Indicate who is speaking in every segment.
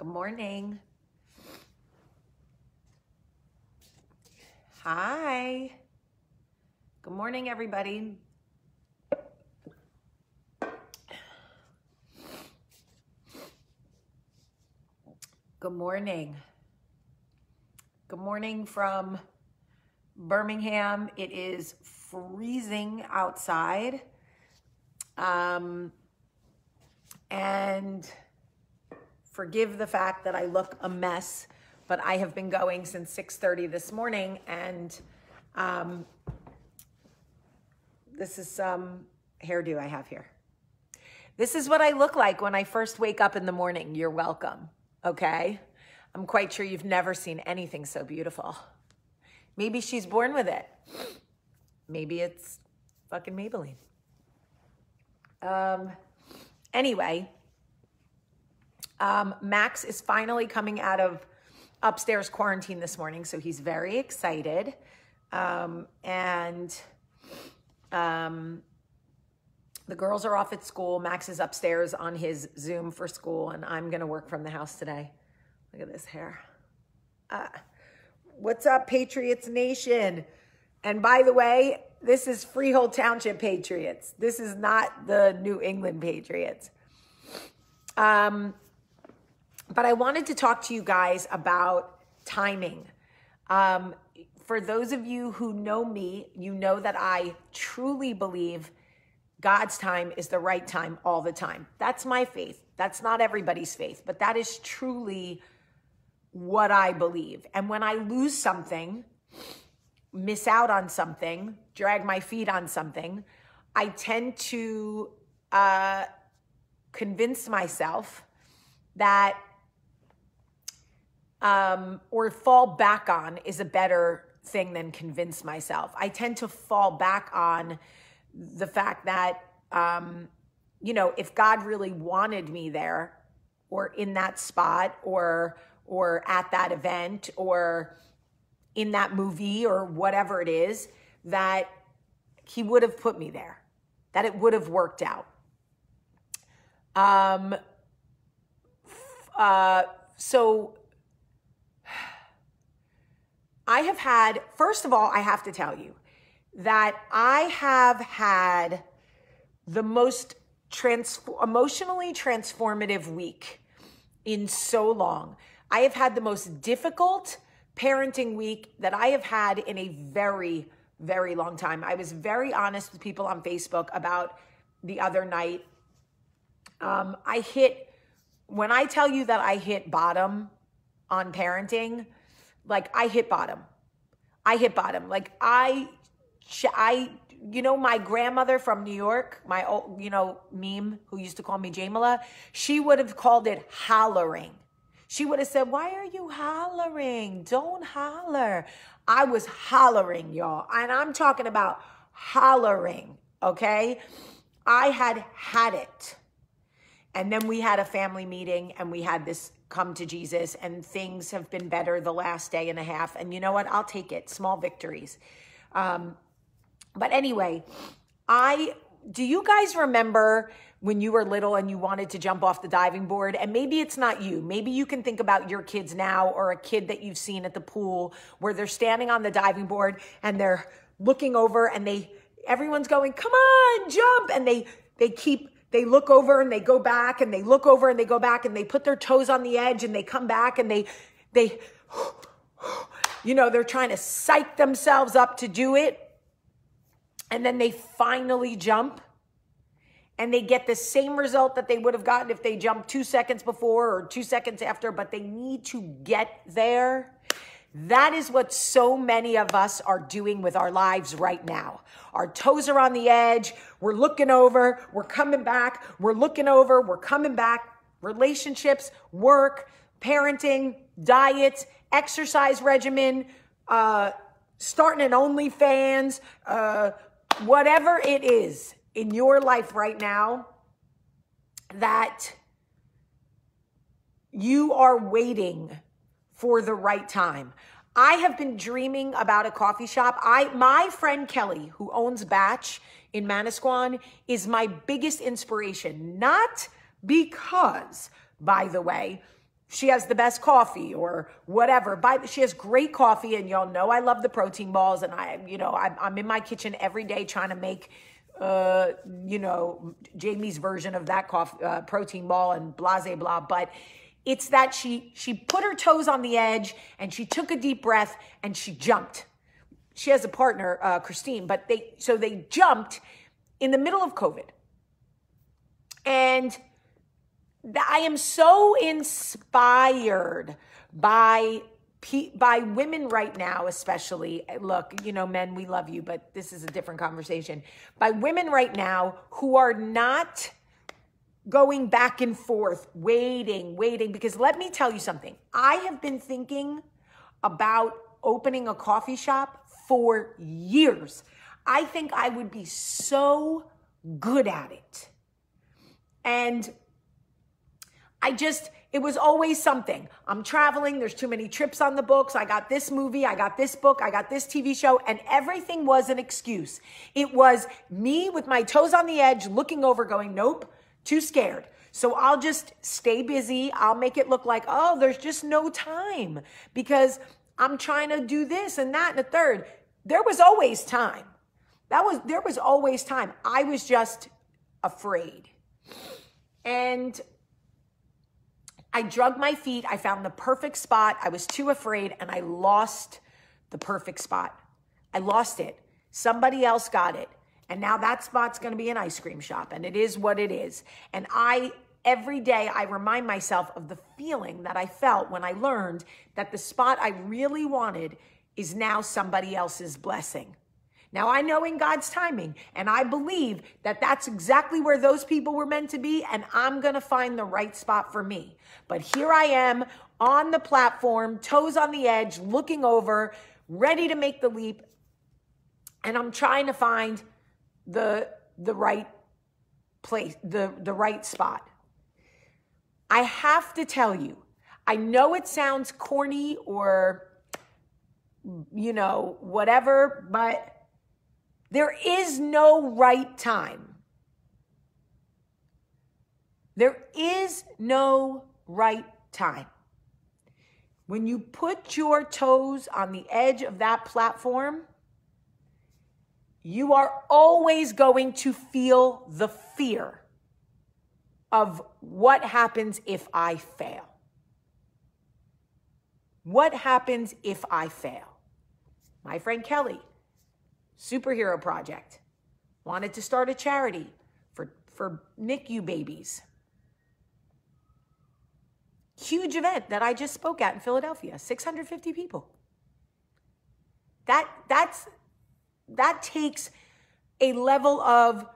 Speaker 1: Good morning. Hi. Good morning, everybody. Good morning. Good morning from Birmingham. It is freezing outside. Um, and forgive the fact that I look a mess, but I have been going since 6:30 this morning and um, this is some hairdo I have here. This is what I look like when I first wake up in the morning. You're welcome okay? I'm quite sure you've never seen anything so beautiful. Maybe she's born with it. Maybe it's fucking Maybelline. Um, anyway, um, Max is finally coming out of upstairs quarantine this morning, so he's very excited. Um, and um, the girls are off at school. Max is upstairs on his Zoom for school, and I'm going to work from the house today. Look at this hair. Uh, what's up, Patriots Nation? And by the way, this is Freehold Township Patriots. This is not the New England Patriots. Um, but I wanted to talk to you guys about timing. Um, for those of you who know me, you know that I truly believe God's time is the right time all the time. That's my faith. That's not everybody's faith, but that is truly what I believe. And when I lose something, miss out on something, drag my feet on something, I tend to uh, convince myself that, um, or fall back on is a better thing than convince myself. I tend to fall back on the fact that, um, you know, if God really wanted me there or in that spot or, or at that event or in that movie or whatever it is, that he would have put me there, that it would have worked out. Um, uh, so I have had, first of all, I have to tell you, that I have had the most trans- emotionally transformative week in so long. I have had the most difficult parenting week that I have had in a very, very long time. I was very honest with people on Facebook about the other night. Um, I hit, when I tell you that I hit bottom on parenting, like I hit bottom. I hit bottom. Like I I, you know, my grandmother from New York, my old, you know, meme who used to call me Jamila, she would have called it hollering. She would have said, Why are you hollering? Don't holler. I was hollering, y'all. And I'm talking about hollering, okay? I had had it. And then we had a family meeting and we had this come to Jesus, and things have been better the last day and a half. And you know what? I'll take it. Small victories. Um, but anyway, I do you guys remember when you were little and you wanted to jump off the diving board? And maybe it's not you. Maybe you can think about your kids now or a kid that you've seen at the pool where they're standing on the diving board and they're looking over and they everyone's going, "Come on, jump." And they they keep they look over and they go back and they look over and they go back and they put their toes on the edge and they come back and they they you know, they're trying to psych themselves up to do it and then they finally jump and they get the same result that they would have gotten if they jumped two seconds before or two seconds after, but they need to get there. That is what so many of us are doing with our lives right now. Our toes are on the edge. We're looking over. We're coming back. We're looking over. We're coming back. Relationships, work, parenting, diet, exercise regimen, uh, starting an OnlyFans, uh, whatever it is in your life right now that you are waiting for the right time. I have been dreaming about a coffee shop. I my friend Kelly, who owns Batch in Manasquan, is my biggest inspiration. Not because, by the way, she has the best coffee or whatever. By she has great coffee, and y'all know I love the protein balls, and I, you know, I'm, I'm in my kitchen every day trying to make, uh, you know, Jaime's version of that coffee uh, protein ball and blase blah. But it's that she she put her toes on the edge and she took a deep breath and she jumped. She has a partner, uh, Christine, but they so they jumped in the middle of COVID, and I am so inspired by by women right now especially. Look you know men we love you but this is a different conversation. By women right now who are not going back and forth waiting waiting. Because let me tell you something. I have been thinking about opening a coffee shop for years. I think i would be so good at it. And I just, it was always something. I'm traveling, there's too many trips on the books. I got this movie, I got this book, I got this TV show, and everything was an excuse. It was me with my toes on the edge, looking over, going, nope, too scared. So I'll just stay busy. I'll make it look like, oh, there's just no time because I'm trying to do this and that and a third. There was always time. That was, there was always time. I was just afraid. And I drug my feet. I found the perfect spot. I was too afraid and I lost the perfect spot. I lost it. Somebody else got it. And now that spot's going to be an ice cream shop and it is what it is. And I, every day, I remind myself of the feeling that I felt when I learned that the spot I really wanted is now somebody else's blessing. Now I know in God's timing, and I believe that that's exactly where those people were meant to be, and I'm gonna find the right spot for me. But here I am on the platform, toes on the edge, looking over, ready to make the leap, and I'm trying to find the the right place, the the right spot. I have to tell you, I know it sounds corny or you know, whatever, but there is no right time. There is no right time. When you put your toes on the edge of that platform, you are always going to feel the fear of what happens if I fail. What happens if I fail? My friend Kelly, superhero project. Wanted to start a charity for, for NICU babies. Huge event that I just spoke at in Philadelphia, 650 people. That that's that takes a level of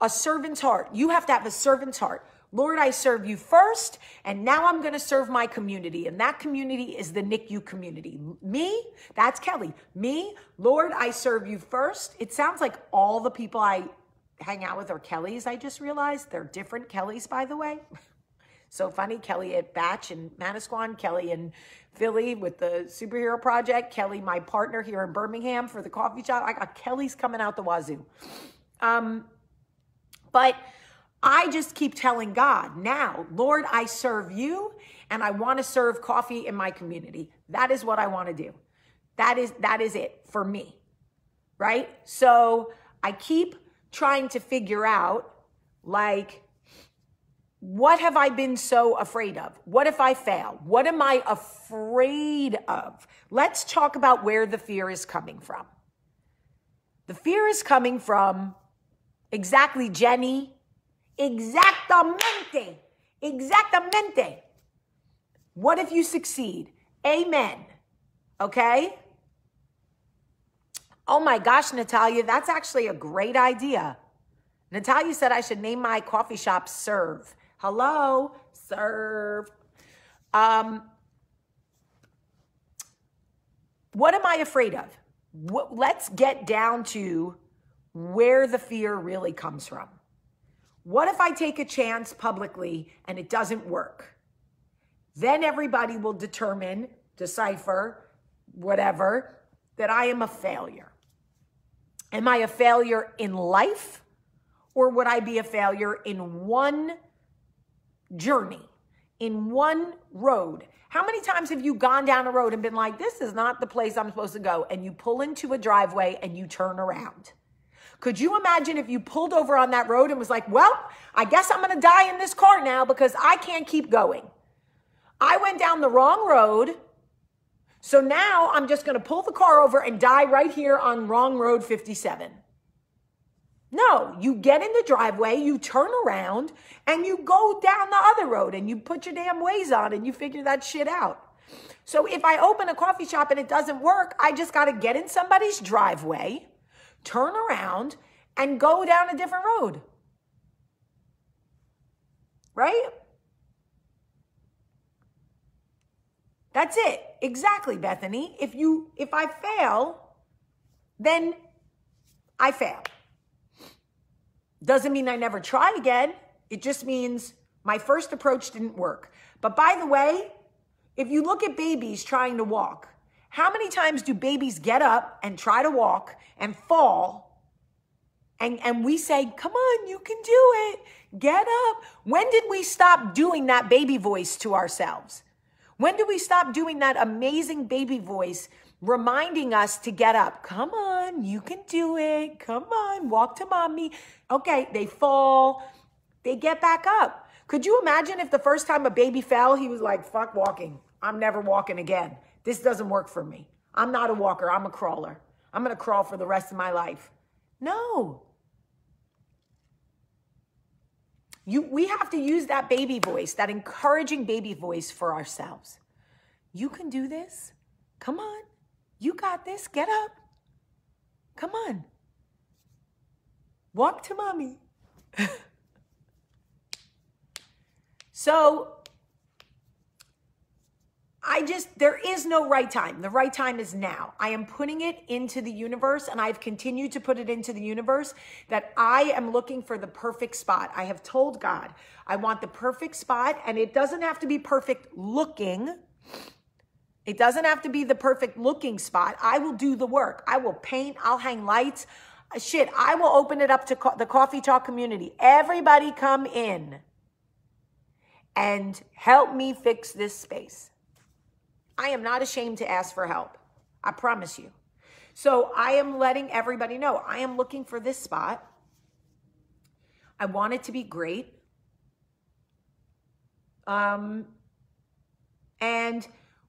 Speaker 1: a servant's heart. You have to have a servant's heart. Lord, I serve you first, and now I'm going to serve my community. And that community is the NICU community. Me, that's Kelly. Me, Lord, I serve you first. It sounds like all the people I hang out with are Kellys, I just realized. They're different Kellys, by the way. so funny. Kelly at Batch and Manasquan, Kelly in Philly with the superhero project, Kelly, my partner here in Birmingham for the coffee shop. I got Kelly's coming out the wazoo. Um, but I just keep telling God now, Lord, I serve you and I want to serve coffee in my community. That is what I want to do. That is that is it for me. Right? So I keep trying to figure out like what have I been so afraid of? What if I fail? What am I afraid of? Let's talk about where the fear is coming from. The fear is coming from exactly Jenny Exactamente. Exactamente. What if you succeed? Amen. Okay? Oh my gosh, Natalia, that's actually a great idea. Natalia said I should name my coffee shop Serve. Hello, Serve. Um, what am I afraid of? Let's get down to where the fear really comes from. What if I take a chance publicly and it doesn't work? Then everybody will determine, decipher, whatever, that I am a failure. Am I a failure in life or would I be a failure in one journey, in one road. How many times have you gone down a road and been like, this is not the place I'm supposed to go? And you pull into a driveway and you turn around. Could you imagine if you pulled over on that road and was like, well, I guess I'm going to die in this car now because I can't keep going? I went down the wrong road. So now I'm just going to pull the car over and die right here on wrong road 57. No, you get in the driveway, you turn around, and you go down the other road and you put your damn Waze on and you figure that shit out. So if I open a coffee shop and it doesn't work, I just got to get in somebody's driveway, turn around, and go down a different road. Right? That's it. Exactly, Bethany. If you if I fail, then I fail. Doesn't mean I never try again. It just means my first approach didn't work. But by the way, if you look at babies trying to walk, how many times do babies get up and try to walk and fall? And, and we say, come on, you can do it. Get up. When did we stop doing that baby voice to ourselves? When do we stop doing that amazing baby voice reminding us to get up. Come on, you can do it. Come on, walk to mommy. Okay, they fall, they get back up. Could you imagine if the first time a baby fell, he was like, fuck walking. I'm never walking again. This doesn't work for me. I'm not a walker, I'm a crawler. I'm gonna crawl for the rest of my life. No. You, we have to use that baby voice, that encouraging baby voice for ourselves. You can do this. Come on. You got this. Get up. Come on. Walk to mommy. so I just, there is no right time. The right time is now. I am putting it into the universe and I've continued to put it into the universe that I am looking for the perfect spot. I have told God, I want the perfect spot and it doesn't have to be perfect looking. It doesn't have to be the perfect looking spot. I will do the work. I will paint. I'll hang lights. Uh, shit, I will open it up to co- the coffee talk community. Everybody come in and help me fix this space. I am not ashamed to ask for help. I promise you. So I am letting everybody know I am looking for this spot. I want it to be great. Um, and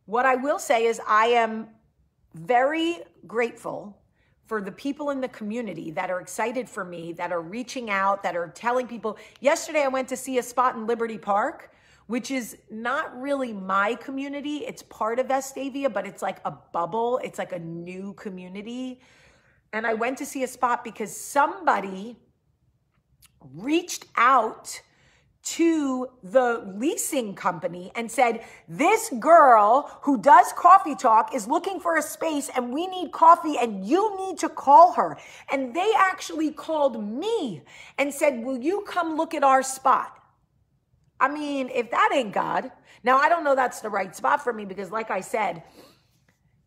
Speaker 1: what I will say is, I am very grateful for the people in the community that are excited for me, that are reaching out, that are telling people. Yesterday, I went to see a spot in Liberty Park, which is not really my community. It's part of Vestavia, but it's like a bubble, it's like a new community. And I went to see a spot because somebody reached out to the leasing company and said, This girl who does coffee talk is looking for a space and we need coffee and you need to call her. And they actually called me and said, Will you come look at our spot? I mean, if that ain't God, now I don't know that's the right spot for me because, like I said,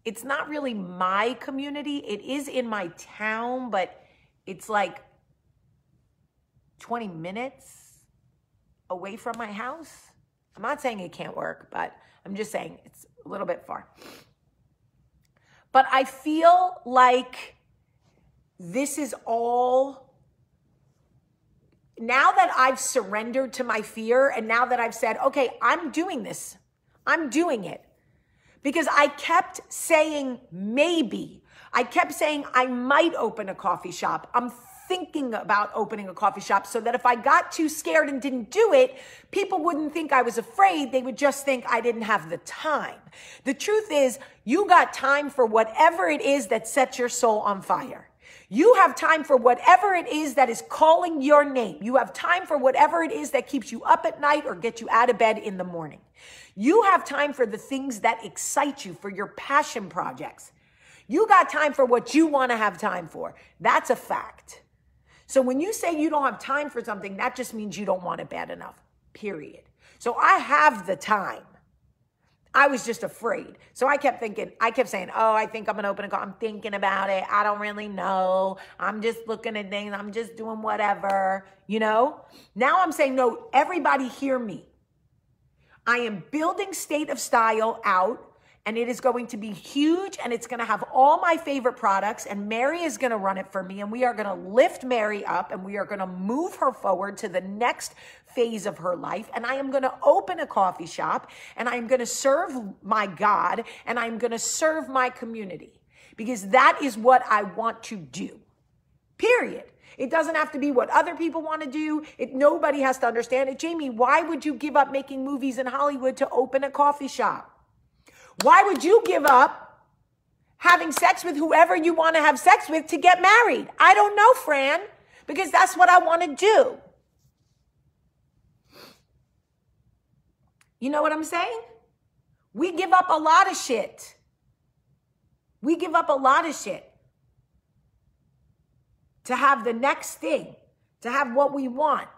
Speaker 1: it's not really my community. It is in my town, but it's like 20 minutes away from my house. I'm not saying it can't work, but I'm just saying it's a little bit far. But I feel like this is all now that I've surrendered to my fear and now that I've said, okay, I'm doing this, I'm doing it. Because I kept saying maybe. I kept saying I might open a coffee shop. I'm thinking about opening a coffee shop so that if I got too scared and didn't do it, people wouldn't think I was afraid. They would just think I didn't have the time. The truth is, you got time for whatever it is that sets your soul on fire. You have time for whatever it is that is calling your name. You have time for whatever it is that keeps you up at night or gets you out of bed in the morning. You have time for the things that excite you, for your passion projects. You got time for what you want to have time for. That's a fact. So when you say you don't have time for something, that just means you don't want it bad enough, period. So I have the time. I was just afraid. So I kept thinking, I kept saying, oh, I think I'm going to open a car. I'm thinking about it. I don't really know. I'm just looking at things. I'm just doing whatever, you know? Now I'm saying, no, everybody hear me. I am building State of Style out and it is going to be huge and it's going to have all my favorite products and Mary is going to run it for me and we are going to lift Mary up and we are going to move her forward to the next phase of her life and I am going to open a coffee shop and I am going to serve my God and I'm going to serve my community because that is what I want to do. Period. It doesn't have to be what other people want to do. It nobody has to understand it. Jaime, why would you give up making movies in Hollywood to open a coffee shop? Why would you give up having sex with whoever you want to have sex with to get married? I don't know, Fran, because that's what I want to do. You know what I'm saying? We give up a lot of shit. We give up a lot of shit to have the next thing, to have what we want,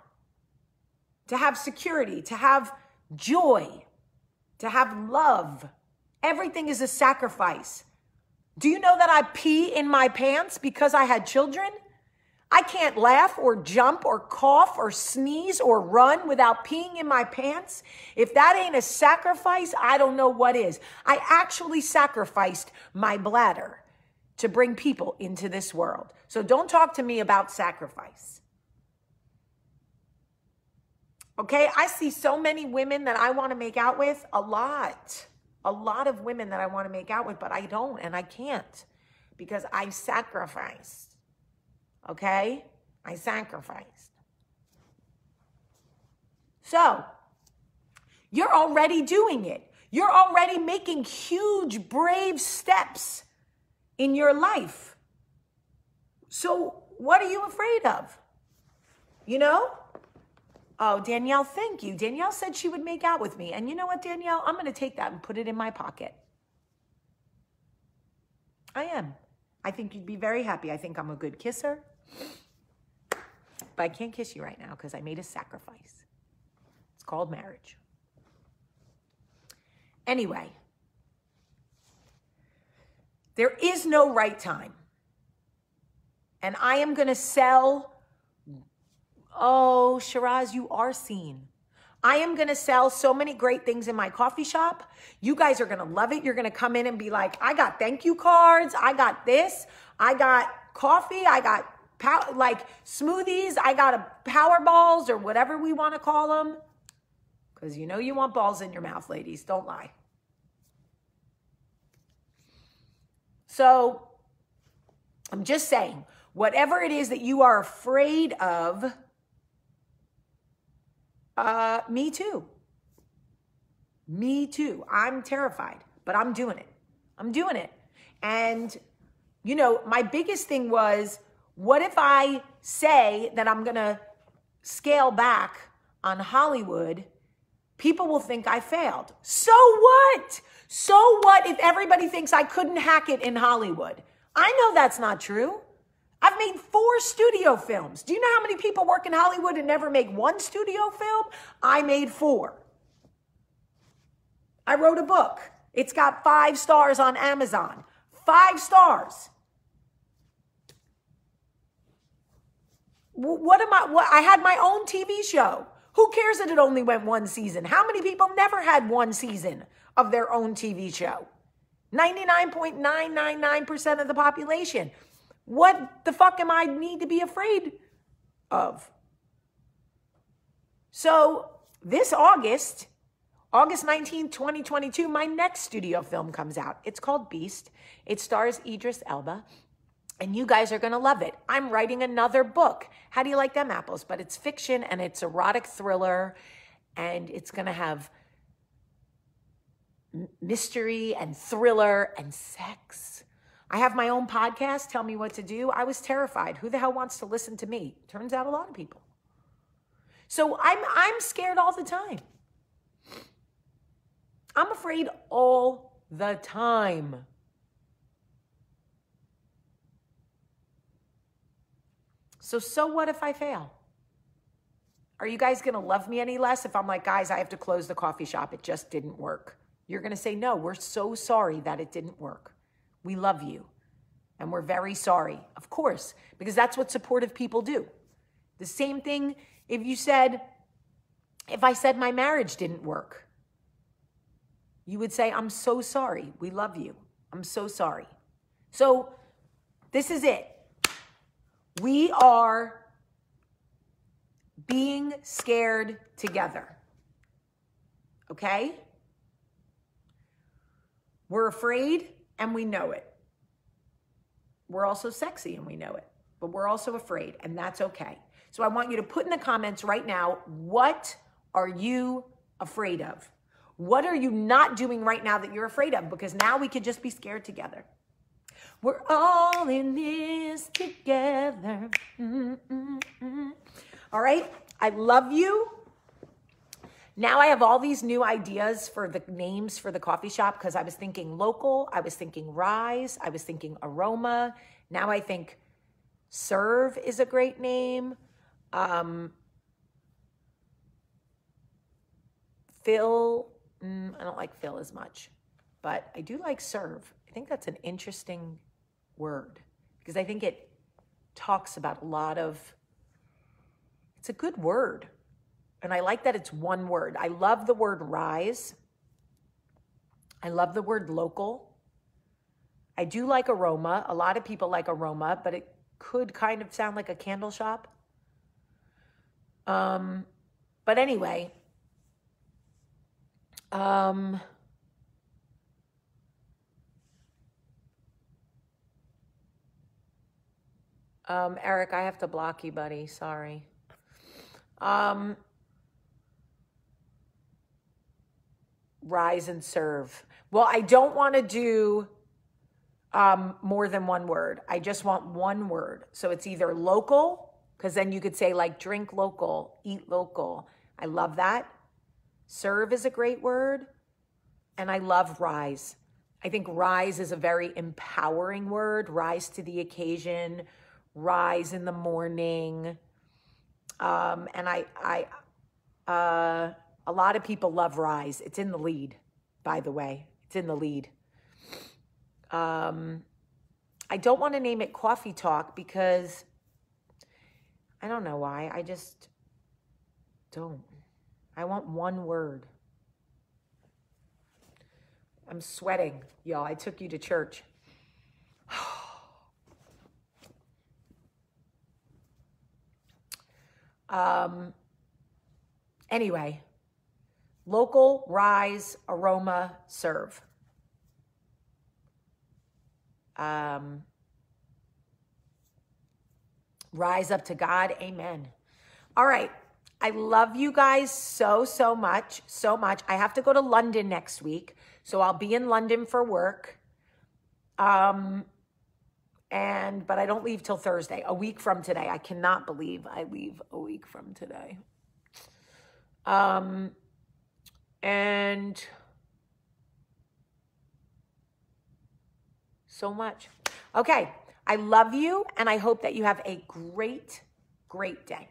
Speaker 1: to have security, to have joy, to have love. Everything is a sacrifice. Do you know that I pee in my pants because I had children? I can't laugh or jump or cough or sneeze or run without peeing in my pants. If that ain't a sacrifice, I don't know what is. I actually sacrificed my bladder to bring people into this world. So don't talk to me about sacrifice. Okay, I see so many women that I want to make out with, a lot a lot of women that I want to make out with, but I don't and I can't because I sacrificed. Okay? I sacrificed. So, you're already doing it. You're already making huge, brave steps in your life. So, what are you afraid of? You know? Oh, Danielle, thank you. Danielle said she would make out with me. And you know what, Danielle? I'm going to take that and put it in my pocket. I am. I think you'd be very happy. I think I'm a good kisser. But I can't kiss you right now because I made a sacrifice. It's called marriage. Anyway, there is no right time. And I am going to sell Oh, Shiraz, you are seen. I am going to sell so many great things in my coffee shop. You guys are going to love it. You're going to come in and be like, I got thank you cards. I got this. I got coffee. I got pow- like smoothies. I got a power balls or whatever we want to call them. Because you know you want balls in your mouth, ladies. Don't lie. So I'm just saying, whatever it is that you are afraid of, uh, me too. Me too. I'm terrified, but I'm doing it. I'm doing it. And, you know, my biggest thing was what if I say that I'm going to scale back on Hollywood? People will think I failed. So what? So what if everybody thinks I couldn't hack it in Hollywood? I know that's not true. I've made four studio films. Do you know how many people work in Hollywood and never make one studio film? I made four. I wrote a book. It's got five stars on Amazon. Five stars. What am I? What, I had my own TV show. Who cares that it only went one season? How many people never had one season of their own TV show? 99.999% of the population. What the fuck am I need to be afraid of? So this August, August 19, 2022, my next studio film comes out. It's called Beast. It stars Idris Elba. And you guys are going to love it. I'm writing another book. How do you like them apples? But it's fiction and it's erotic thriller and it's going to have mystery and thriller and sex I have my own podcast, Tell Me What to Do. I was terrified. Who the hell wants to listen to me? Turns out a lot of people. So I'm I'm scared all the time. I'm afraid all the time. So so what if I fail? Are you guys going to love me any less if I'm like, guys, I have to close the coffee shop. It just didn't work. You're going to say, no, we're so sorry that it didn't work. We love you and we're very sorry. Of course, because that's what supportive people do. The same thing if you said, if I said my marriage didn't work, you would say, I'm so sorry. We love you. I'm so sorry. So this is it. We are being scared together. Okay? We're afraid and we know it. We're also sexy and we know it, but we're also afraid, and that's okay. So I want you to put in the comments right now what are you afraid of? What are you not doing right now that you're afraid of? Because now we could just be scared together. We're all in this together. Mm-mm-mm. All right. I love you. Now I have all these new ideas for the names for the coffee shop because I was thinking local, I was thinking rise, I was thinking aroma. Now I think serve is a great name. Um, Phil, mm, I don't like Phil as much, but I do like serve. I think that's an interesting word because I think it talks about a lot of, it's a good word. And I like that it's one word. I love the word rise. I love the word local. I do like aroma. A lot of people like aroma, but it could kind of sound like a candle shop. Um, but anyway, um, um, Eric, I have to block you, buddy. Sorry. Um, rise and serve. Well, I don't want to do um, more than one word. I just want one word. So it's either local, because then you could say like drink local, eat local. I love that. Serve is a great word. And I love rise. I think rise is a very empowering word. Rise to the occasion, rise in the morning. Um, and I, I, uh, a lot of people love Rise. It's in the lead, by the way. It's in the lead. Um, I don't want to name it Coffee Talk because I don't know why. I just don't. I want one word. I'm sweating, y'all. I took you to church. um, anyway, Local, rise, aroma, serve. Um, rise up to God. Amen. All right. I love you guys so, so much, so much. I have to go to London next week. So I'll be in London for work. Um, and, but I don't leave till Thursday, a week from today. I cannot believe I leave a week from today. Um, and so much. Okay. I love you and I hope that you have a great, great day.